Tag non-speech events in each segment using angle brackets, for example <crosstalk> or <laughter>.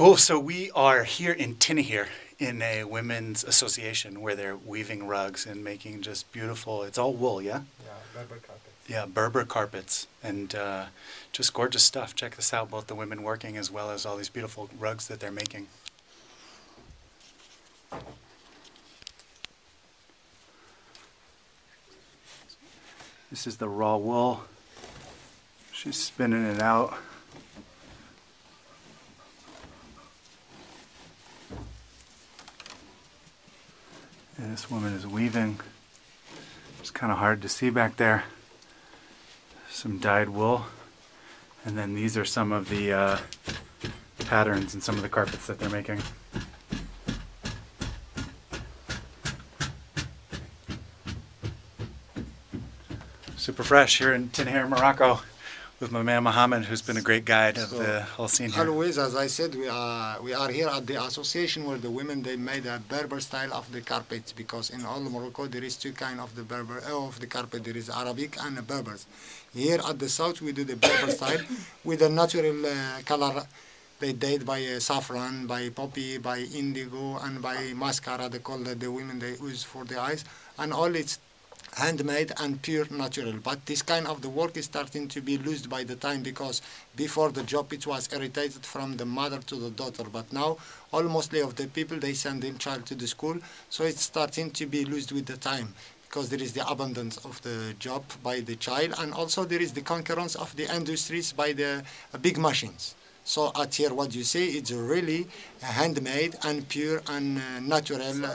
Cool. So we are here in Tinahir in a women's association where they're weaving rugs and making just beautiful. It's all wool, yeah. Yeah, Berber carpets. Yeah, Berber carpets and uh, just gorgeous stuff. Check this out, both the women working as well as all these beautiful rugs that they're making. This is the raw wool. She's spinning it out. And this woman is weaving. It's kind of hard to see back there. Some dyed wool. And then these are some of the uh, patterns and some of the carpets that they're making. Super fresh here in Tinhair, Morocco, with my man Mohammed, who's been a great guide of the whole scene here. Always, as I said, we are we are here at the association where the women they made a Berber style of the carpets because in all Morocco there is two kind of the Berber uh, of the carpet. There is Arabic and the Berbers. Here at the south we do the Berber style <laughs> with a natural uh, color. They date by uh, saffron, by poppy, by indigo, and by mascara. They call that the women they use for the eyes, and all it's handmade and pure natural. But this kind of the work is starting to be lost by the time because before the job it was irritated from the mother to the daughter. But now almostly of the people they send their child to the school. So it's starting to be lost with the time because there is the abundance of the job by the child. And also there is the concurrence of the industries by the big machines. So at here what you see it's really handmade and pure and uh, natural uh,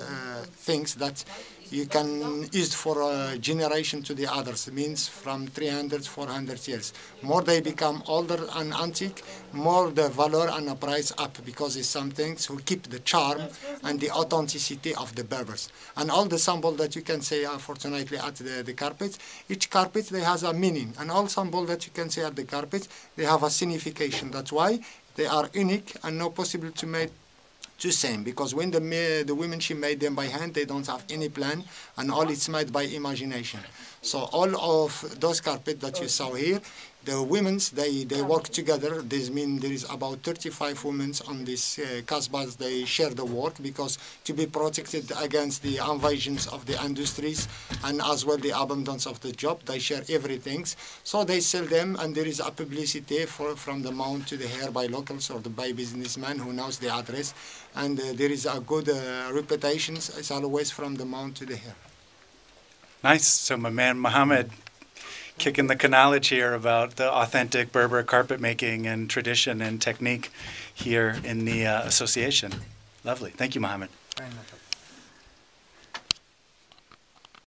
things that you can use for a generation to the others. Means from 300, 400 years. More they become older and antique, more the value and the price up because it's some things who keep the charm and the authenticity of the Berbers. And all the symbol that you can say, unfortunately, at the, the carpets, each carpet they has a meaning. And all symbol that you can say at the carpets, they have a signification. That's why they are unique and not possible to make two same because when the the women she made them by hand they don't have any plan and all it's made by imagination. So all of those carpet that you saw here the women's they they work together. This means there is about 35 women on this uh, kasbahs they share the work because to be protected against the invasions of the industries and as well the abundance of the job they share everything. So they sell them and there is a publicity for from the mount to the hair by locals or the by businessman who knows the address. And uh, there is a good uh, reputation. It's always from the mount to the hair. Nice. So my man Mohammed kicking the knowledge here about the authentic Berber carpet making and tradition and technique here in the uh, association. Lovely. Thank you, Mohammed.